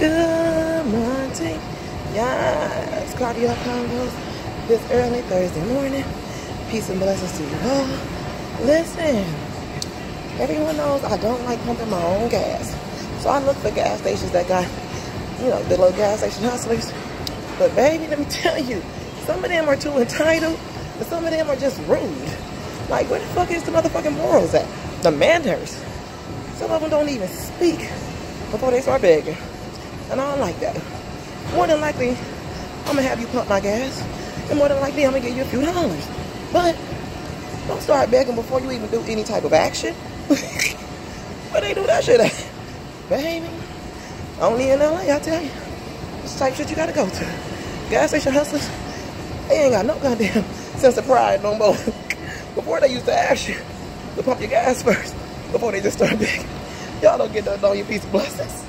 Good morning. Yes, cardio convos this early Thursday morning. Peace and blessings to you all. Listen, everyone knows I don't like pumping my own gas. So I look for gas stations that got, you know, the little gas station hustlers. But baby, let me tell you, some of them are too entitled, but some of them are just rude. Like, where the fuck is the motherfucking morals at? The manners. Some of them don't even speak before they start begging. And I don't like that. More than likely, I'm gonna have you pump my gas. And more than likely, I'm gonna give you a few dollars. But don't start begging before you even do any type of action. Where they do that shit at? Baby, only in LA, I tell you. This type shit you gotta go to. Gas station hustlers, they ain't got no goddamn sense of pride no more. before they used to ask you to pump your gas first, before they just start begging. Y'all don't get no, no your piece of blessings.